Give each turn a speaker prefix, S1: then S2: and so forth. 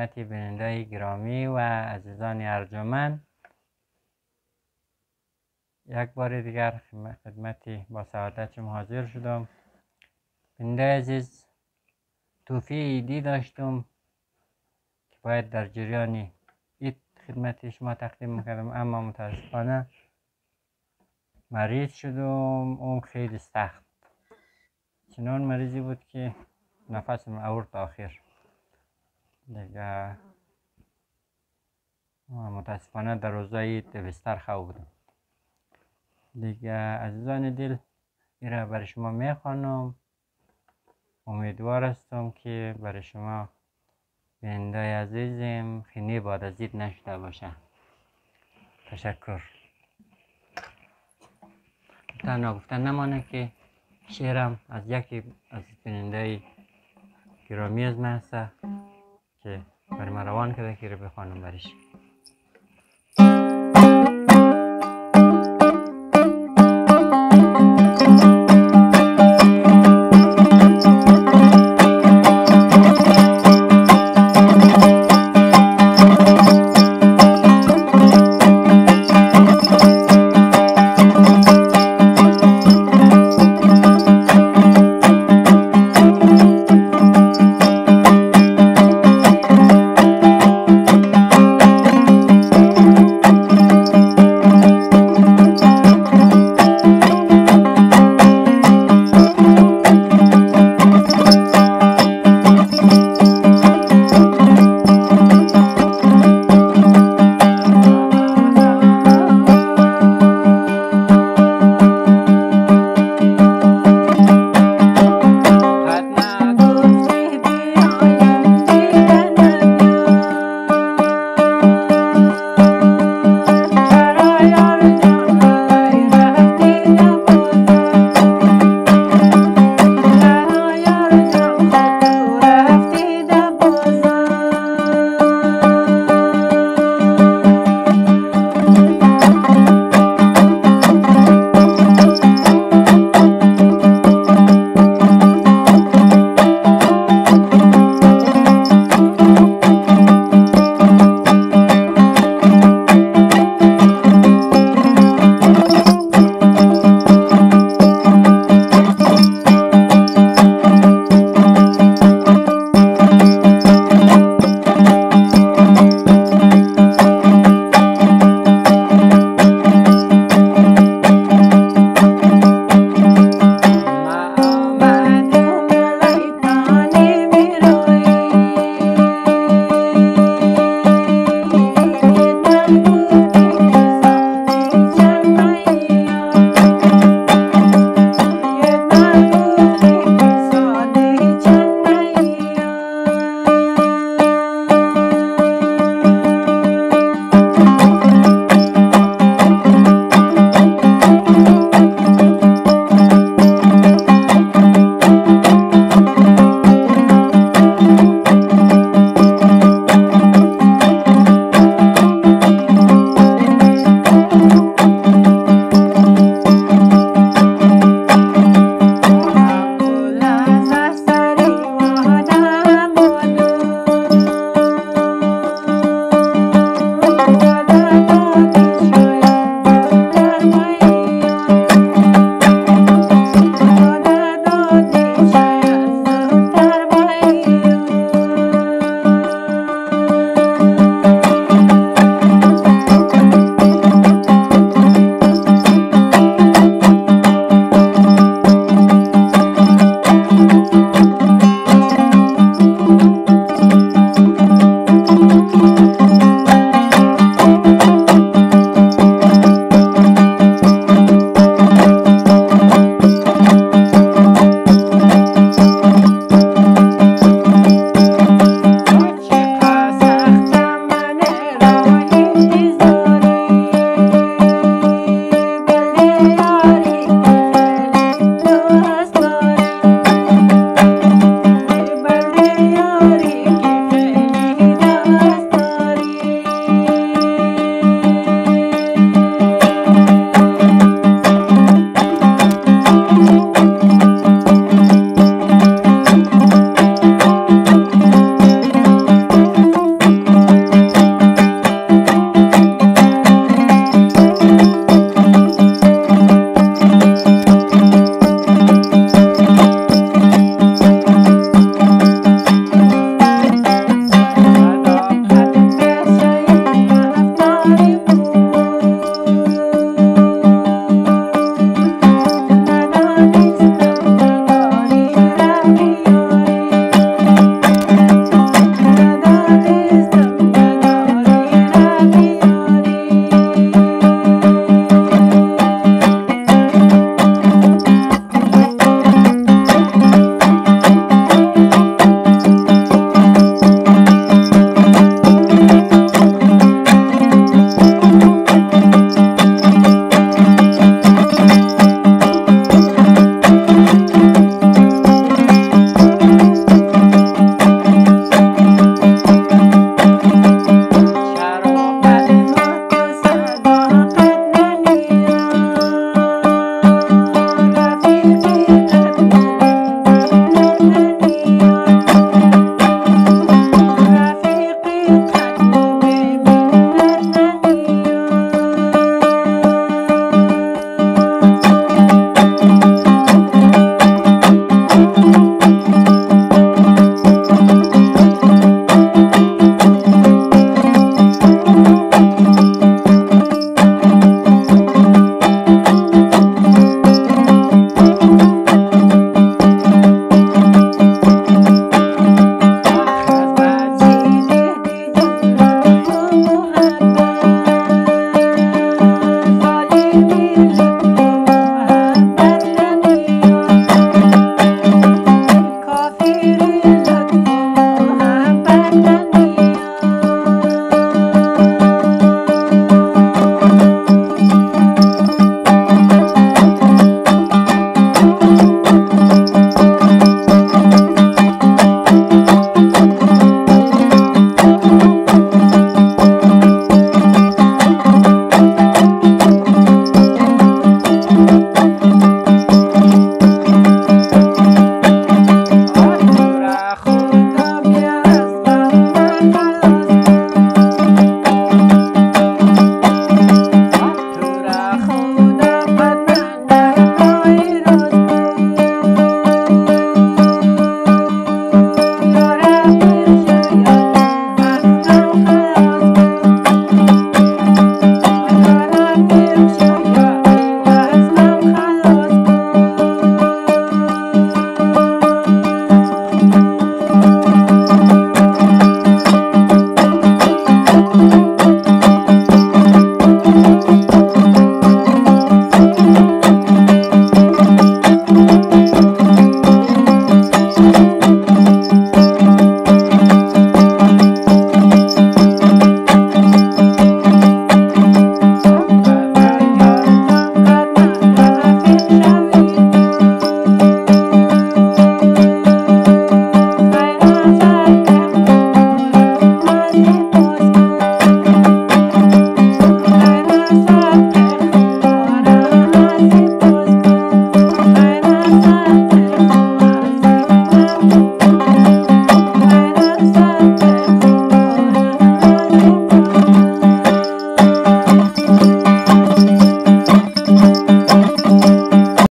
S1: خدمت بیننده گرامی و عزیزان ارجمند. یک بار دیگر خدمتی با سعادت شما حاضر شدم. بیننده عزیز توفی ایدی داشتم که باید در جریان اید خدمت شما تقدیم می‌کردم اما متاسفانه مریض شدم. اون خیلی سخت. چنان مریضی بود که نفسم اورد آخر. دیگه. متاسفانه در روزایی بستر خواه بودم. دیگه عزیزان دل ایره برای شما می‌خوانم. امیدوار هستم که برای شما بینده عزیزم خیلی باد از نشده باشه. تشکر. تنها گفتن نمانه که شعرم از یکی از بیننده گرامی از من که برای من روان کرده که رو بخوانم برش